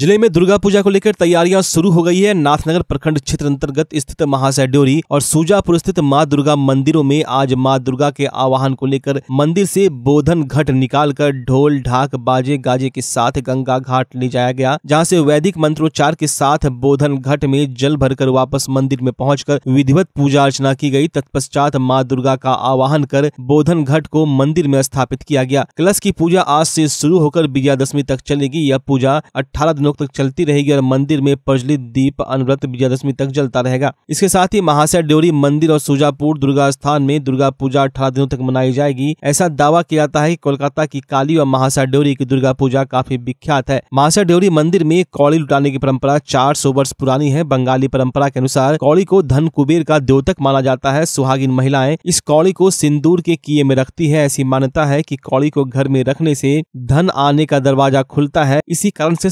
ज़िले में दुर्गा पूजा को लेकर तैयारियाँ शुरू हो गई है। नाथनगर प्रखंड क्षेत्र अंतर्गत स्थित महाशय ड्योरी और सूजापुर स्थित माँ दुर्गा मंदिरों में आज माँ दुर्गा के आवाहन को लेकर मंदिर से बोधन घट निकालकर ढोल, ढाक, बाजे, गाजे के साथ गंगा घाट ले जाया गया, जहाँ से वैदिक मंत्रोच्चार के साथ बोधन घट में जल भरकर वापस मंदिर में पहुंचकर विधिवत पूजा अर्चना की गई। तत्पश्चात माँ दुर्गा का आवाहन कर बोधन घट को मंदिर में स्थापित किया गया। कलश की पूजा आज से शुरू होकर विजयादशमी तक चलेगी। यह पूजा अठारह दिनों तक चलती रहेगी और मंदिर में प्रज्वलित दीप अनवरत विजयादशमी तक जलता रहेगा। इसके साथ ही महाशय ड्योरी मंदिर और सुजापुर दुर्गा स्थान में दुर्गा पूजा अठारह दिनों तक मनाई जाएगी। ऐसा दावा किया जाता है कि कोलकाता की काली और महाशय ड्योरी की दुर्गा पूजा काफ़ी विख्यात है। महाशय ड्योरी मंदिर में कौड़ी लुटाने की परंपरा चार सौ वर्ष पुरानी है। बंगाली परंपरा के अनुसार कौड़ी को धन कुबेर का द्योतक माना जाता है। सुहागिन महिलाएँ इस कौड़ी को सिंदूर के किए में रखती है। ऐसी मान्यता है कि कौड़ी को घर में रखने से धन आने का दरवाज़ा खुलता है। इसी कारण से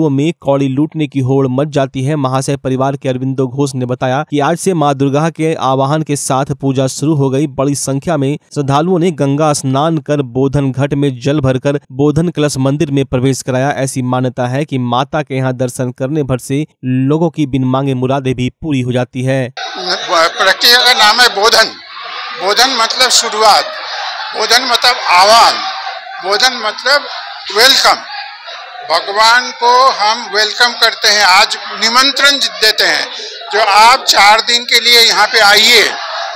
श्रद्धालुओं में कौड़ी लूटने की होड़ मच जाती है। महाशय परिवार के अरविंदो घोष ने बताया कि आज से माँ दुर्गा के आवाहन के साथ पूजा शुरू हो गई। बड़ी संख्या में श्रद्धालुओं ने गंगा स्नान कर बोधन घट में जल भरकर बोधन कलश मंदिर में प्रवेश कराया। ऐसी मान्यता है कि माता के यहाँ दर्शन करने भर से लोगों की बिन मांगे मुरादें भी पूरी हो जाती है। प्रक्रिया का नाम है बोधन। बोधन मतलब शुरुआत। बोधन मतलब आह्वान। बोधन मतलब वेलकम भगवान को हम वेलकम करते हैं, आज निमंत्रण देते हैं। जो आप चार दिन के लिए यहाँ पे आइए,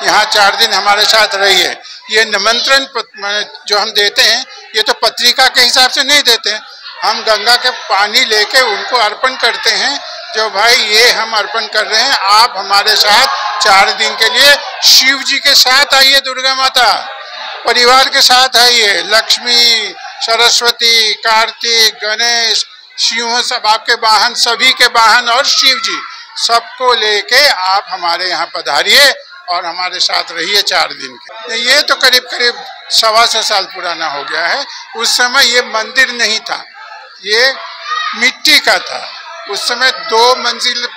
यहाँ चार दिन हमारे साथ रहिए। ये निमंत्रण जो हम देते हैं, ये तो पत्रिका के हिसाब से नहीं देते हैं। हम गंगा के पानी लेके उनको अर्पण करते हैं, जो भाई ये हम अर्पण कर रहे हैं, आप हमारे साथ चार दिन के लिए शिव जी के साथ आइए, दुर्गा माता। परिवार के साथ आइए, लक्ष्मी सरस्वती, कार्तिक, गणेश शिव सब आपके वाहन, सभी के वाहन और शिव जी, सबको लेके आप हमारे यहाँ पधारिए और हमारे साथ रहिए चार दिन के। ये तो करीब करीब सवा सौ साल पुराना हो गया है। उस समय ये मंदिर नहीं था। ये मिट्टी का था। उस समय दो मंजिल,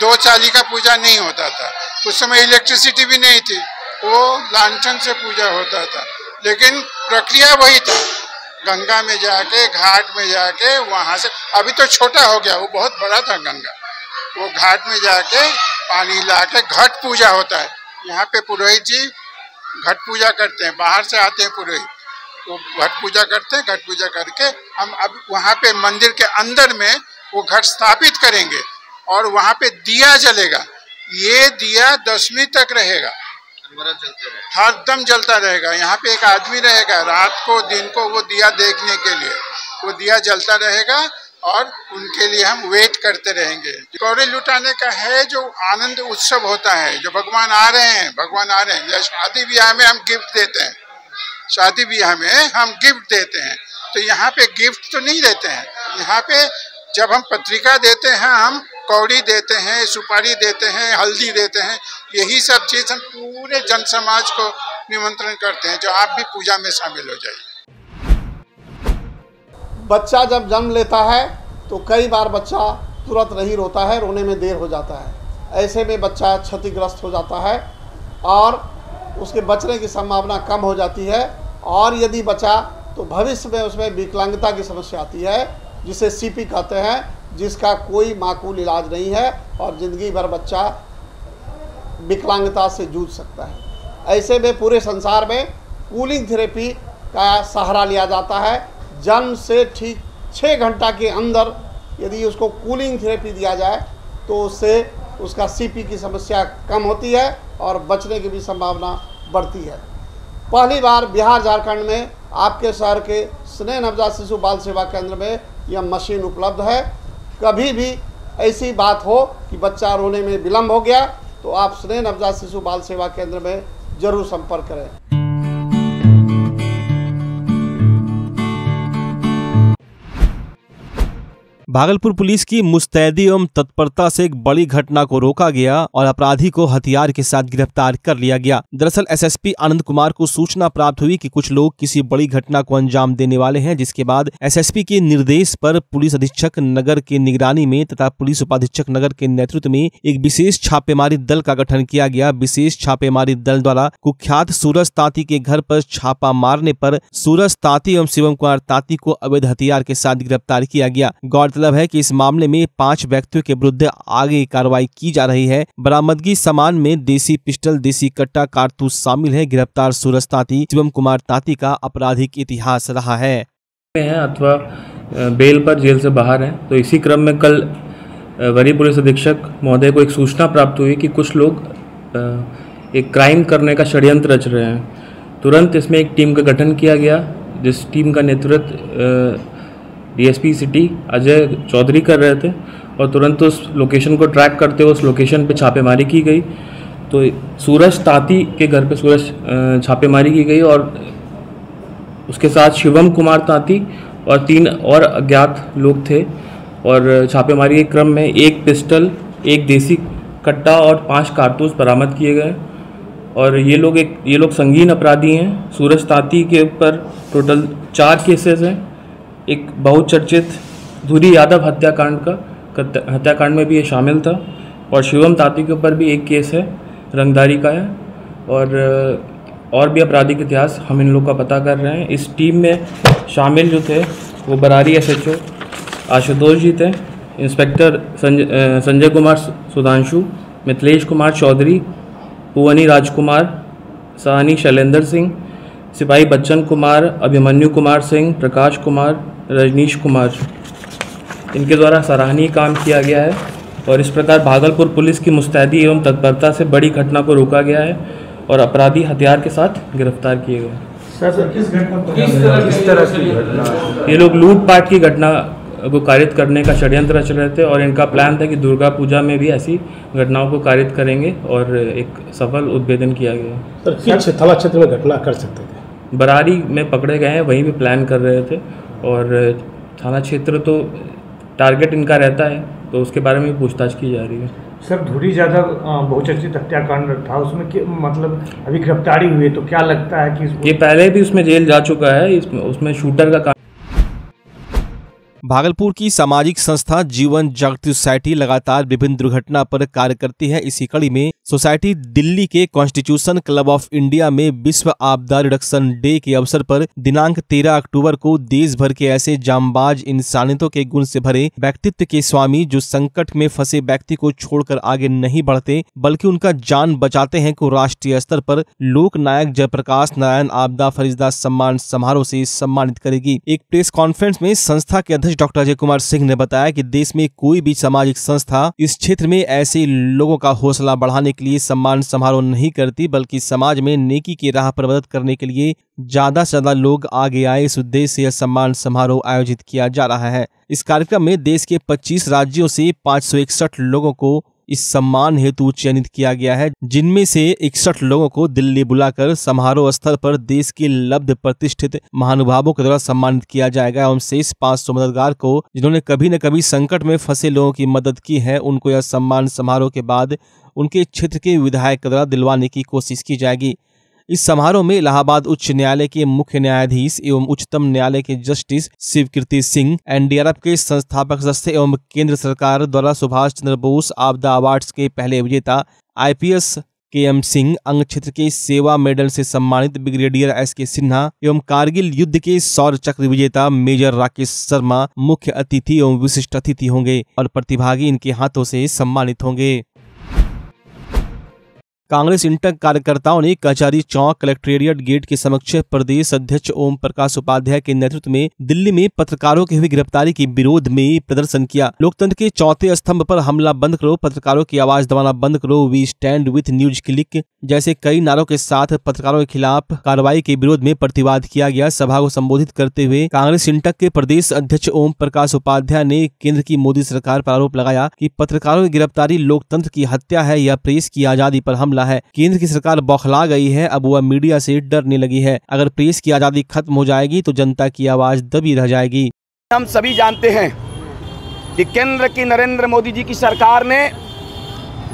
दो चाली का पूजा नहीं होता था। उस समय इलेक्ट्रिसिटी भी नहीं थी। वो लांछन से पूजा होता था। लेकिन प्रक्रिया वही था। गंगा में जाके, घाट में जाके, वहाँ से, अभी तो छोटा हो गया, वो बहुत बड़ा था गंगा। वो घाट में जाके, पानी ला के घट पूजा होता है। यहाँ पे पुरोहित जी घट पूजा करते हैं, बाहर से आते हैं पुरोहित। वो घट पूजा करते हैं, घट पूजा करके हम अब वहाँ पे मंदिर के अंदर में वो घट स्थापित करेंगे और वहाँ पे दिया जलेगा। ये दिया दसवीं तक रहेगा। हर दम जलता रहेगा। यहाँ पे एक आदमी रहेगा रात को, दिन को, वो दिया देखने के लिए। वो दिया जलता रहेगा और उनके लिए हम वेट करते रहेंगे। कौड़े लुटाने का है जो आनंद उत्सव होता है, जो भगवान आ रहे हैं, भगवान आ रहे हैं। या शादी ब्याह में हम गिफ्ट देते हैं। शादी ब्याह में हम गिफ्ट देते हैं। तो यहाँ पे गिफ्ट तो नहीं देते हैं। यहाँ पे जब हम पत्रिका देते हैं, हम कौड़ी देते हैं, सुपारी देते हैं, हल्दी देते हैं, यही सब चीज़ हम पूरे जन समाज को निमंत्रण करते हैं, जो आप भी पूजा में शामिल हो जाइए। बच्चा जब जन्म लेता है तो कई बार बच्चा तुरंत नहीं रोता है, रोने में देर हो जाता है। ऐसे में बच्चा क्षतिग्रस्त हो जाता है और उसके बचने की संभावना कम हो जाती है और यदि बचा तो भविष्य में उसमें विकलांगता की समस्या आती है, जिसे सीपी कहते हैं। जिसका कोई माकूल इलाज नहीं है और ज़िंदगी भर बच्चा विकलांगता से जूझ सकता है। ऐसे में पूरे संसार में कूलिंग थेरेपी का सहारा लिया जाता है। जन्म से ठीक छः घंटा के अंदर यदि उसको कूलिंग थेरेपी दिया जाए तो उससे उसका सीपी की समस्या कम होती है और बचने की भी संभावना बढ़ती है। पहली बार बिहार झारखंड में आपके शहर के स्नेह नवजात शिशु बाल सेवा केंद्र में यह मशीन उपलब्ध है। कभी भी ऐसी बात हो कि बच्चा रोने में विलम्ब हो गया तो आप स्नेह नवजात शिशु बाल सेवा केंद्र में ज़रूर संपर्क करें। भागलपुर पुलिस की मुस्तैदी एवं तत्परता से एक बड़ी घटना को रोका गया और अपराधी को हथियार के साथ गिरफ़्तार कर लिया गया। दरअसल एसएसपी आनंद कुमार को सूचना प्राप्त हुई कि कुछ लोग किसी बड़ी घटना को अंजाम देने वाले हैं, जिसके बाद एसएसपी के निर्देश पर पुलिस अधीक्षक नगर के निगरानी में तथा पुलिस उपाधीक्षक नगर के नेतृत्व में एक विशेष छापेमारी दल का गठन किया गया। विशेष छापेमारी दल द्वारा कुख्यात सूरज ताती के घर पर छापा मारने पर सूरज ताती एवं शिवम कुमार ताती को अवैध हथियार के साथ गिरफ़्तार किया गया। गौरतलब गौरतलब है कि इस मामले में पाँच व्यक्तियों के विरुद्ध आगे कार्रवाई की जा रही है। बरामदगी सामान में देसी पिस्टल, देसी कट्टा कारतूस शामिल है। गिरफ़्तार सूरज तांती, शिवम कुमार तांती का आपराधिक इतिहास रहा है। अथवा बेल पर जेल से बाहर हैं। तो इसी क्रम में कल वरीय पुलिस अधीक्षक महोदय को एक सूचना प्राप्त हुई कि कुछ लोग एक क्राइम करने का षड्यंत्र रच रहे हैं। तुरंत इसमें एक टीम का गठन किया गया, जिस टीम का नेतृत्व डीएसपी सिटी अजय चौधरी कर रहे थे और तुरंत उस लोकेशन को ट्रैक करते हुए उस लोकेशन पे छापेमारी की गई। तो सूरज ताती के घर पे सूरज छापेमारी की गई और उसके साथ शिवम कुमार ताती और तीन और अज्ञात लोग थे और छापेमारी के क्रम में एक पिस्टल, एक देसी कट्टा और पाँच कारतूस बरामद किए गए। और ये लोग एक, ये लोग संगीन अपराधी हैं। सूरज ताती के ऊपर टोटल चार केसेस हैं। एक बहुचर्चित धुरी यादव हत्याकांड का हत्याकांड में भी ये शामिल था और शिवम तांती के ऊपर भी एक केस है, रंगदारी का है और और भी आपराधिक इतिहास हम इन लोग का पता कर रहे हैं। इस टीम में शामिल जो थे, वो बरारी एसएचओ, आशुतोष जी थे, इंस्पेक्टर संजय संजय कुमार सुधांशु, मिथिलेश कुमार चौधरी, पुवनी राजकुमार, साहनी शैलेंद्र सिंह, सिपाही बच्चन कुमार, अभिमन्यु कुमार सिंह, प्रकाश कुमार रजनीश कुमार। इनके द्वारा सराहनीय काम किया गया है और इस प्रकार भागलपुर पुलिस की मुस्तैदी एवं तत्परता से बड़ी घटना को रोका गया है और अपराधी हथियार के साथ गिरफ़्तार किए गए सर किस घटना किस तरह की घटना? ये लोग लूटपाट की घटना को कारित करने का षड्यंत्र रच रहे थे और इनका प्लान था कि दुर्गा पूजा में भी ऐसी घटनाओं को कारित करेंगे और एक सफल उद्भेदन किया गया सर किस थाना क्षेत्र में घटना कर सकते थे? बरारी में पकड़े गए हैं वहीं भी प्लान कर रहे थे और थाना क्षेत्र तो टारगेट इनका रहता है तो उसके बारे में भी पूछताछ की जा रही है। सर धुरी यादव अ, बहुचर्चित हत्याकांड था उसमें कि मतलब अभी गिरफ्तारी हुई है तो क्या लगता है कि ये पहले भी उसमें जेल जा चुका है इसमें उसमें शूटर का भागलपुर की सामाजिक संस्था जीवन जागृति सोसाइटी लगातार विभिन्न दुर्घटना पर कार्य करती है इसी कड़ी में सोसाइटी दिल्ली के कॉन्स्टिट्यूशन क्लब ऑफ़ इंडिया में विश्व आपदा रिडक्शन डे के अवसर पर दिनांक 13 अक्टूबर को देश भर के ऐसे जामबाज इंसानियतों के गुण से भरे व्यक्तित्व के स्वामी जो संकट में फंसे व्यक्ति को छोड़कर आगे नहीं बढ़ते, बल्कि उनका जान बचाते हैं को राष्ट्रीय स्तर पर लोक नायक जयप्रकाश नारायण आपदा फरिश्ता सम्मान समारोह से सम्मानित करेगी। एक प्रेस कॉन्फ्रेंस में संस्था के अध्यक्ष डॉक्टर अजय कुमार सिंह ने बताया की देश में कोई भी सामाजिक संस्था इस क्षेत्र में ऐसे लोगों का हौसला बढ़ाने के लिए सम्मान समारोह नहीं करती, बल्कि समाज में नेकी की राह पर मदद करने के लिए ज़्यादा से ज़्यादा लोग आगे आए। इस उद्देश्य से यह सम्मान समारोह आयोजित किया जा रहा है। इस कार्यक्रम में देश के 25 राज्यों से पाँच लोगों को इस सम्मान हेतु चयनित किया गया है, जिनमें से इकसठ लोगों को दिल्ली बुलाकर समारोह स्थल पर देश के लब्ध प्रतिष्ठित महानुभावों के द्वारा सम्मानित किया जाएगा एवं शेष पाँच सौ मददगार को जिन्होंने कभी न कभी संकट में फंसे लोगों की मदद की है, उनको यह सम्मान समारोह के बाद उनके क्षेत्र के विधायक द्वारा दिलवाने की कोशिश की जाएगी। इस समारोह में इलाहाबाद उच्च न्यायालय के मुख्य न्यायाधीश एवं उच्चतम न्यायालय के जस्टिस शिवकीर्ति सिंह, एनडीआरएफ के संस्थापक सदस्य एवं केंद्र सरकार द्वारा सुभाष चंद्र बोस, आपदा अवार्ड्स के पहले विजेता आईपीएस के एम सिंह, अंग क्षेत्र के सेवा मेडल से सम्मानित ब्रिगेडियर एस के सिन्हा एवं कारगिल युद्ध के सौर चक्र विजेता मेजर राकेश शर्मा मुख्य अतिथि एवं विशिष्ट अतिथि होंगे और प्रतिभागी इनके हाथों से सम्मानित होंगे। कांग्रेस इंटक कार्यकर्ताओं ने कचहरी चौक कलेक्ट्रेरिएट गेट के समक्ष प्रदेश अध्यक्ष ओम प्रकाश उपाध्याय के नेतृत्व में दिल्ली में पत्रकारों की हुई गिरफ्तारी के विरोध में प्रदर्शन किया। लोकतंत्र के चौथे स्तंभ पर हमला बंद करो, पत्रकारों की आवाज़ दबाना बंद करो we stand with NewsClick जैसे कई नारों के साथ पत्रकारों के खिलाफ कार्रवाई के विरोध में प्रतिवाद किया गया। सभा को संबोधित करते हुए कांग्रेस इंटक के प्रदेश अध्यक्ष ओम प्रकाश उपाध्याय ने केंद्र की मोदी सरकार पर आरोप लगाया कि पत्रकारों की गिरफ्तारी लोकतंत्र की हत्या है या प्रेस की आज़ादी पर हमला है। केंद्र की सरकार बौखला गई है। अब वह मीडिया से डरने लगी है। अगर प्रेस की आज़ादी खत्म हो जाएगी तो जनता की आवाज़ दबी रह जाएगी। हम सभी जानते हैं कि केंद्र की नरेंद्र मोदी जी की सरकार ने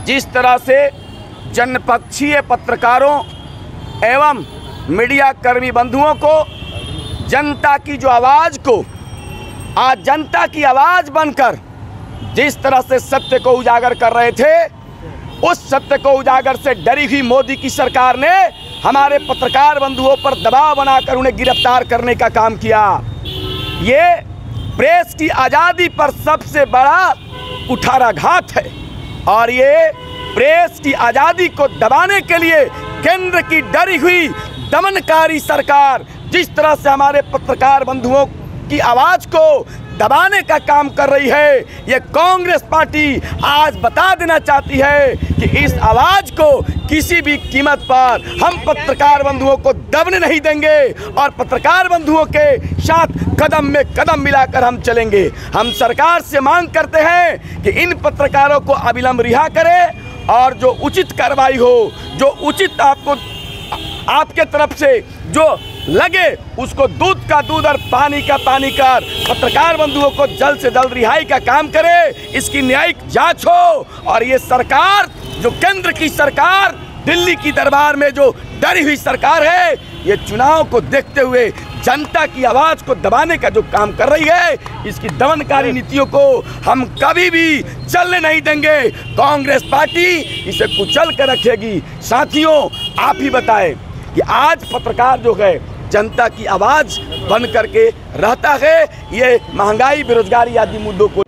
जिस तरह से जनपक्षीय पत्रकारों एवं मीडिया कर्मी बंधुओं को, जनता की जो आवाज़ को, आज जनता की आवाज़ बनकर जिस तरह से सत्य को उजागर कर रहे थे उस सत्य को उजागर से डरी हुई मोदी की सरकार ने हमारे पत्रकार बंधुओं पर दबाव बनाकर उन्हें गिरफ़्तार करने का काम किया। ये प्रेस की आज़ादी पर सबसे बड़ा कुठाराघात है और ये प्रेस की आज़ादी को दबाने के लिए केंद्र की डरी हुई दमनकारी सरकार, जिस तरह से हमारे पत्रकार बंधुओं की आवाज़ को दबाने का काम कर रही है। ये कांग्रेस पार्टी आज बता देना चाहती है कि इस आवाज़ को किसी भी कीमत पर हम पत्रकार बंधुओं को दबने नहीं देंगे और पत्रकार बंधुओं के साथ कदम में कदम मिलाकर हम चलेंगे। हम सरकार से मांग करते हैं कि इन पत्रकारों को अविलंब रिहा करें और जो उचित कार्रवाई हो, जो उचित आपको, आपके तरफ़ से जो लगे उसको दूध का दूध और पानी का पानी कर। पत्रकार बंधुओं को जल्द से जल्द रिहाई का काम करे। इसकी न्यायिक जाँच हो। और ये सरकार, जो केंद्र की सरकार, दिल्ली की दरबार में जो डरी हुई सरकार है, ये चुनाव को देखते हुए जनता की आवाज़ को दबाने का जो काम कर रही है, इसकी दमनकारी नीतियों को हम कभी भी चलने नहीं देंगे। कांग्रेस पार्टी इसे कुचल कर रखेगी। साथियों, आप ही बताएँ कि आज पत्रकार जो है जनता की आवाज़ बन करके रहता है। ये महँगाई, बेरोजगारी आदि मुद्दों को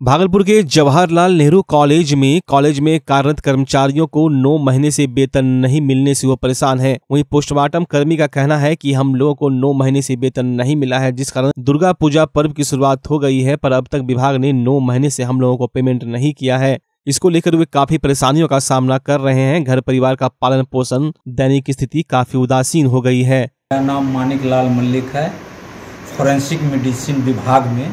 भागलपुर के जवाहरलाल नेहरू कॉलेज में कॉलेज में कार्यरत कर्मचारियों को नौ महीने से वेतन नहीं मिलने से वो परेशान है। वहीं पोस्टमार्टम कर्मी का कहना है कि हम लोगों को नौ महीने से वेतन नहीं मिला है, जिस कारण दुर्गा पूजा पर्व की शुरुआत हो गई है, पर अब तक विभाग ने नौ महीने से हम लोगों को पेमेंट नहीं किया है। इसको लेकर वे काफ़ी परेशानियों का सामना कर रहे हैं। घर परिवार का पालन पोषण, दैनिक स्थिति काफ़ी उदासीन हो गई है। मेरा नाम मानिक लाल मल्लिक है। फोरेंसिक मेडिसिन विभाग में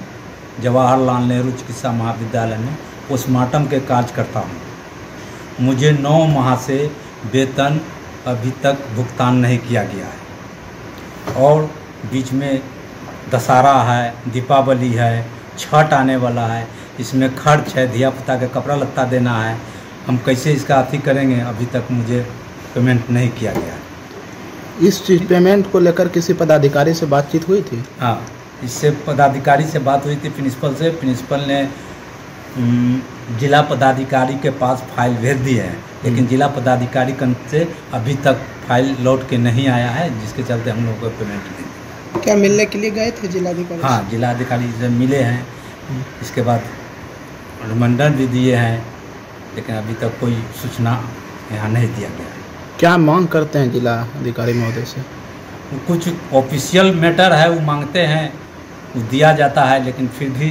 जवाहरलाल नेहरू चिकित्सा महाविद्यालय में पोस्टमार्टम के कार्य करता हूँ। मुझे नौ माह से वेतन अभी तक भुगतान नहीं किया गया है। और बीच में दशहरा है, दीपावली है, छठ आने वाला है इसमें खर्च है धिया पुता का कपड़ा लत्ता देना है। हम कैसे इसका अथी करेंगे? अभी तक मुझे पेमेंट नहीं किया गया। इस चीज़ पेमेंट को लेकर किसी पदाधिकारी से बातचीत हुई थी? हाँ इससे पदाधिकारी से बात हुई थी। प्रिंसिपल से प्रिंसिपल ने हम्म, जिला पदाधिकारी के पास फ़ाइल भेज दी है। लेकिन जिला पदाधिकारी से अभी तक फ़ाइल लौट के नहीं आया है जिसके चलते हम लोग को पेमेंट नहीं क्या मिलने के लिए गए थे जिलाधिकारी? हाँ जिलाधिकारी से मिले हैं। इसके बाद अनुमंडन भी दिए हैं लेकिन अभी तक कोई सूचना यहाँ नहीं दिया गया है। क्या मांग करते हैं जिला अधिकारी महोदय से? कुछ ऑफिशियल मैटर है वो मांगते हैं वो दिया जाता है लेकिन फिर भी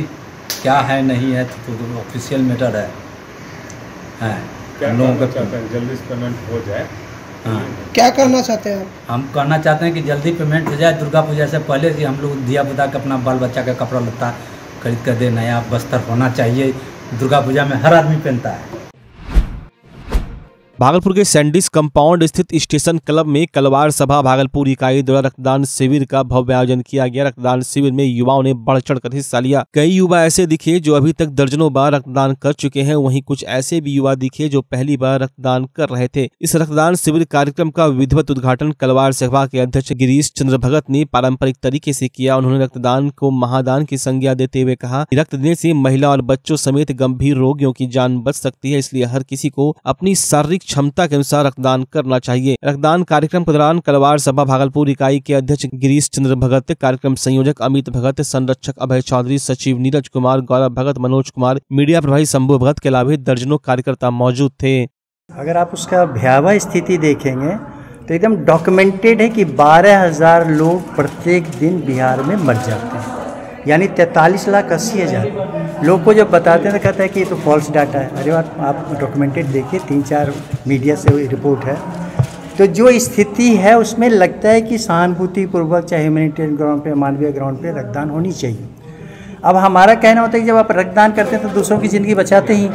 क्या है नहीं है तो, तो ऑफिशियल मैटर है। हैं लोगों का जल्दी से पेमेंट हो जाए। हाँ। क्या करना चाहते हैं हम कहना चाहते हैं कि जल्दी पेमेंट हो जाए दुर्गा पूजा से पहले कि हम लोग दिया बुता के अपना बाल बच्चा का कपड़ा लत्ता खरीद कर दे नया बस्तर होना चाहिए। दुर्गा पूजा में हर आदमी पहनता है। भागलपुर के सैंडिस कंपाउंड स्थित स्टेशन क्लब में कलवार सभा भागलपुर इकाई द्वारा रक्तदान शिविर का भव्य आयोजन किया गया। रक्तदान शिविर में युवाओं ने बढ़ चढ़ कर हिस्सा लिया। कई युवा ऐसे दिखे जो अभी तक दर्जनों बार रक्तदान कर चुके हैं। वहीं कुछ ऐसे भी युवा दिखे जो पहली बार रक्तदान कर रहे थे। इस रक्तदान शिविर कार्यक्रम का विधिवत उद्घाटन कलवार सभा के अध्यक्ष गिरीश चंद्र भगत ने पारंपरिक तरीके से किया। उन्होंने रक्तदान को महादान की संज्ञा देते हुए कहा रक्त देने से महिला और बच्चों समेत गंभीर रोगियों की जान बच सकती है। इसलिए हर किसी को अपनी शारीरिक क्षमता के अनुसार रक्तदान करना चाहिए। रक्तदान कार्यक्रम के दौरान कलवार सभा, भागलपुर इकाई के अध्यक्ष गिरीश चंद्र भगत, कार्यक्रम संयोजक अमित भगत, संरक्षक अभय चौधरी, सचिव नीरज कुमार, गौरव भगत, मनोज कुमार, मीडिया प्रभारी शंभु भगत के अलावा दर्जनों कार्यकर्ता मौजूद थे। अगर आप उसका भयावह स्थिति देखेंगे तो एकदम डॉक्यूमेंटेड है कि बारह हज़ार लोग प्रत्येक दिन बिहार में मर जाते हैं। यानी तैंतालीस लाख अस्सी हज़ार। लोग को जब बताते हैं तो कहते हैं कि ये तो फॉल्स डाटा है। अरे बात आप डॉक्यूमेंटेड देखिए, तीन चार मीडिया से रिपोर्ट है। तो जो स्थिति है, उसमें लगता है कि सहानुभूतिपूर्वक चाहे ह्यूमैनिटेरियन ग्राउंड पे, मानवीय ग्राउंड पे रक्तदान होनी चाहिए। अब हमारा कहना होता है कि जब आप रक्तदान करते हैं तो दूसरों की ज़िंदगी बचाते ही।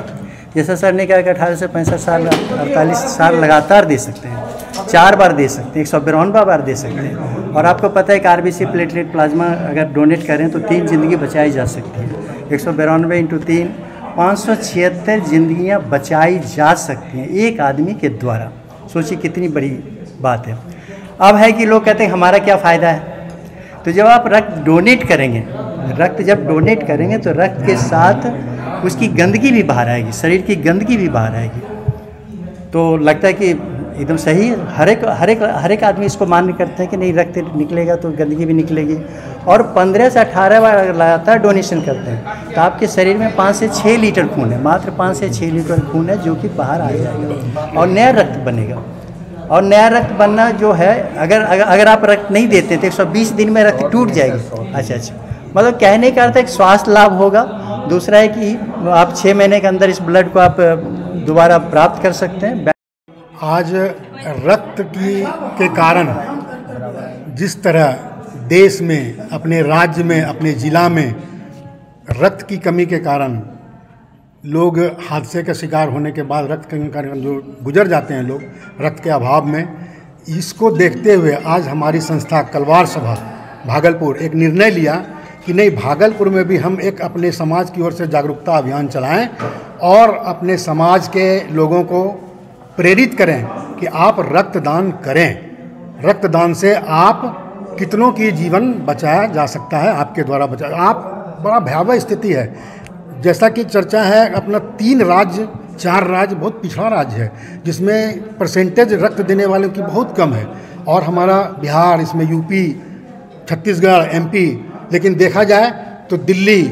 जैसा सर ने कहा कि अठारह से पैंसठ साल, अड़तालीस साल लगातार दे सकते हैं। चार बार दे सकते हैं। एक सौ बिरानवे बार दे सकते हैं। और आपको पता है कि R B C platelet plasma अगर डोनेट करें तो तीन ज़िंदगी बचाई जा सकती है। एक सौ बिरानवे इंटू तीन, पाँच सौ छिहत्तर जिंदगियाँ बचाई जा सकती हैं एक आदमी के द्वारा। सोचिए कितनी बड़ी बात है। अब है कि लोग कहते हैं, हमारा क्या फ़ायदा है? तो जब आप रक्त डोनेट करेंगे, रक्त जब डोनेट करेंगे तो रक्त के साथ उसकी गंदगी भी बाहर आएगी, शरीर की गंदगी भी बाहर आएगी। तो लगता है कि एकदम सही हर एक हर एक हर एक आदमी इसको मान्य करते हैं कि नहीं रक्त निकलेगा तो गंदगी भी निकलेगी। और पंद्रह से अठारह बार अगर लगातार डोनेशन करते हैं तो आपके शरीर में पाँच से छः लीटर खून है। मात्र पाँच से छः लीटर खून है जो कि बाहर आ जाएगा और नया रक्त बनेगा। और नया रक्त बनना जो है अगर अगर, अगर आप रक्त नहीं देते तो 120 दिन में रक्त टूट जाएगी। अच्छा अच्छा। मतलब कहने का अर्थ है स्वास्थ्य लाभ होगा। दूसरा है कि आप छः महीने के अंदर इस ब्लड को आप दोबारा प्राप्त कर सकते हैं। आज रक्त की, के कारण जिस तरह देश में, अपने राज्य में, अपने ज़िला में रक्त की कमी के कारण लोग हादसे का शिकार होने के बाद रक्त के कारण जो गुजर जाते हैं लोग, रक्त के अभाव में, इसको देखते हुए आज हमारी संस्था कलवार सभा, भागलपुर, एक निर्णय लिया कि नहीं, भागलपुर में भी हम एक अपने समाज की ओर से जागरूकता अभियान चलाएँ और अपने समाज के लोगों को प्रेरित करें कि आप रक्तदान करें। रक्तदान से आप कितनों की जीवन बचाया जा सकता है, आपके द्वारा बचाया आप, बड़ा भयावह स्थिति है। जैसा कि चर्चा है, अपना तीन राज्य, चार राज्य बहुत पिछड़ा राज्य है, जिसमें परसेंटेज रक्त देने वालों की बहुत कम है। और हमारा बिहार, इसमें यूपी छत्तीसगढ़ एमपी लेकिन देखा जाए तो दिल्ली,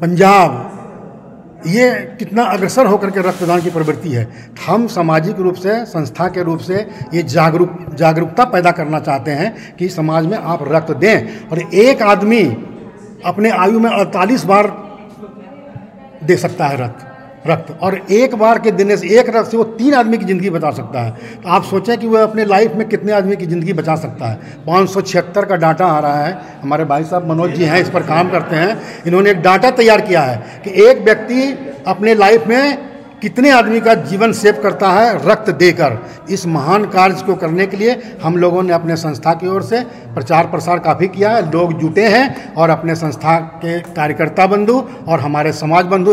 पंजाब ये कितना अग्रसर होकर के रक्तदान की प्रवृत्ति है। हम सामाजिक रूप से, संस्था के रूप से ये जागरूक, जागरूकता पैदा करना चाहते हैं कि समाज में आप रक्त दें। और एक आदमी अपने आयु में 48 बार दे सकता है रक्त। रक्त। और एक बार के देने से एक रक्त से वो तीन आदमी की ज़िंदगी बचा सकता है। तो आप सोचें कि वह अपने लाइफ में कितने आदमी की ज़िंदगी बचा सकता है। पाँच सौ छिहत्तर का डाटा आ रहा है। हमारे भाई साहब मनोज जी हैं, इस पर काम करते हैं। इन्होंने एक डाटा तैयार किया है कि एक व्यक्ति अपने लाइफ में कितने आदमी का जीवन सेव करता है रक्त देकर। इस महान कार्य को करने के लिए हम लोगों ने अपने संस्था की ओर से प्रचार प्रसार काफ़ी किया है। लोग जुटे हैं और अपने संस्था के कार्यकर्ता बंधु और हमारे समाज बंधु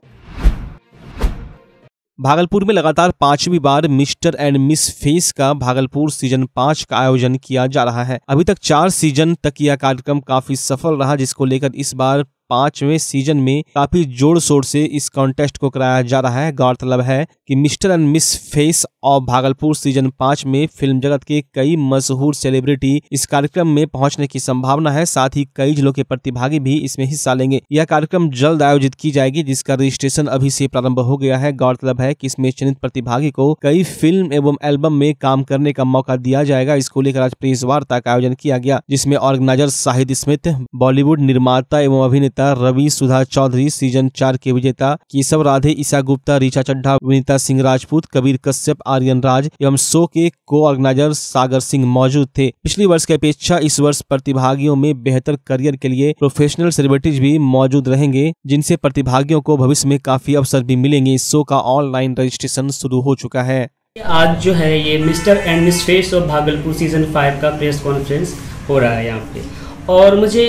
भागलपुर में लगातार पांचवी बार मिस्टर एंड मिस फेस का भागलपुर सीज़न पाँच का आयोजन किया जा रहा है। अभी तक चार सीज़न तक यह कार्यक्रम काफ़ी सफल रहा, जिसको लेकर इस बार पाँचवें सीज़न में काफ़ी ज़ोर शोर से इस कॉन्टेस्ट को कराया जा रहा है। गौरतलब है कि मिस्टर एंड मिस फेस और भागलपुर सीज़न पाँच में फ़िल्म जगत के कई मशहूर सेलिब्रिटी इस कार्यक्रम में पहुँचने की संभावना है। साथ ही कई जिलों के प्रतिभागी भी इसमें हिस्सा लेंगे। यह कार्यक्रम जल्द आयोजित की जाएगी, जिसका रजिस्ट्रेशन अभी से प्रारंभ हो गया है। गौरतलब है की इसमें चयनित प्रतिभागी को कई फ़िल्म एवं एल्बम में काम करने का मौका दिया जाएगा। इसको लेकर आज प्रेस वार्ता का आयोजन किया गया, जिसमें ऑर्गेनाइजर शाहिद स्मित बॉलीवुड निर्माता एवं अभिनेता रवि सुधा चौधरी सीज़न चार के विजेता केशव राधे ईसा गुप्ता रीचा चड्ढा, विनीता सिंह राजपूत, कबीर कश्यप, आर्यन राज एवं शो के को ऑर्गेनाइजर सागर सिंह मौजूद थे। पिछली वर्ष की अपेक्षा इस वर्ष प्रतिभागियों में बेहतर करियर के लिए प्रोफेशनल सेलिब्रिटीज भी मौजूद रहेंगे, जिनसे प्रतिभागियों को भविष्य में काफ़ी अवसर भी मिलेंगे। इस शो का ऑनलाइन रजिस्ट्रेशन शुरू हो चुका है। आज जो है ये मिस्टर एंड मिस फेस और भागलपुर सीज़न फाइव का प्रेस कॉन्फ्रेंस हो रहा है यहाँ पे। और मुझे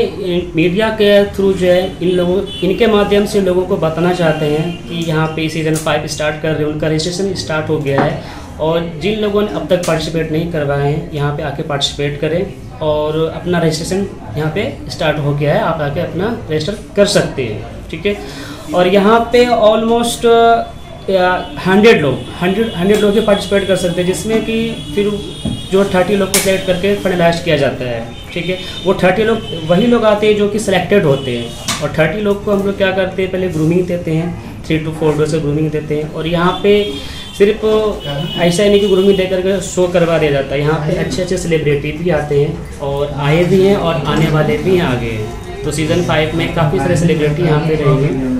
मीडिया के थ्रू जो है, इन लोगों, इनके माध्यम से लोगों को बताना चाहते हैं कि यहाँ पे सीज़न फाइव स्टार्ट कर रहे हैं, उनका रजिस्ट्रेशन स्टार्ट हो गया है। और जिन लोगों ने अब तक पार्टिसिपेट नहीं करवाए हैं, यहाँ पे आके पार्टिसिपेट करें और अपना रजिस्ट्रेशन यहाँ पे स्टार्ट हो गया है। आप आके अपना रजिस्टर कर सकते हैं, ठीक है? और यहाँ पे ऑलमोस्ट हंड्रेड लोग, हंड्रेड हंड्रेड लोग ही पार्टिसिपेट कर सकते हैं, जिसमें कि फिर जो थर्टी लोग को सेलेक्ट करके फाइनलाइज किया जाता है, ठीक है? वो थर्टी लोग, वही लोग आते हैं जो कि सिलेक्टेड होते हैं, और थर्टी लोग को हम लोग क्या करते हैं, पहले ग्रूमिंग देते हैं थ्री टू फोर डे से ग्रूमिंग देते हैं, और यहाँ पे सिर्फ़ ऐसा नहीं कि ग्रूमिंग दे करके शो करवा दिया जाता है, यहाँ पे अच्छे अच्छे सेलिब्रिटी भी आते हैं, और आए भी हैं, और आने वाले भी हैं आगे। हैं तो सीज़न फाइव में काफ़ी सारे सेलिब्रिटी यहाँ पे रहेंगे।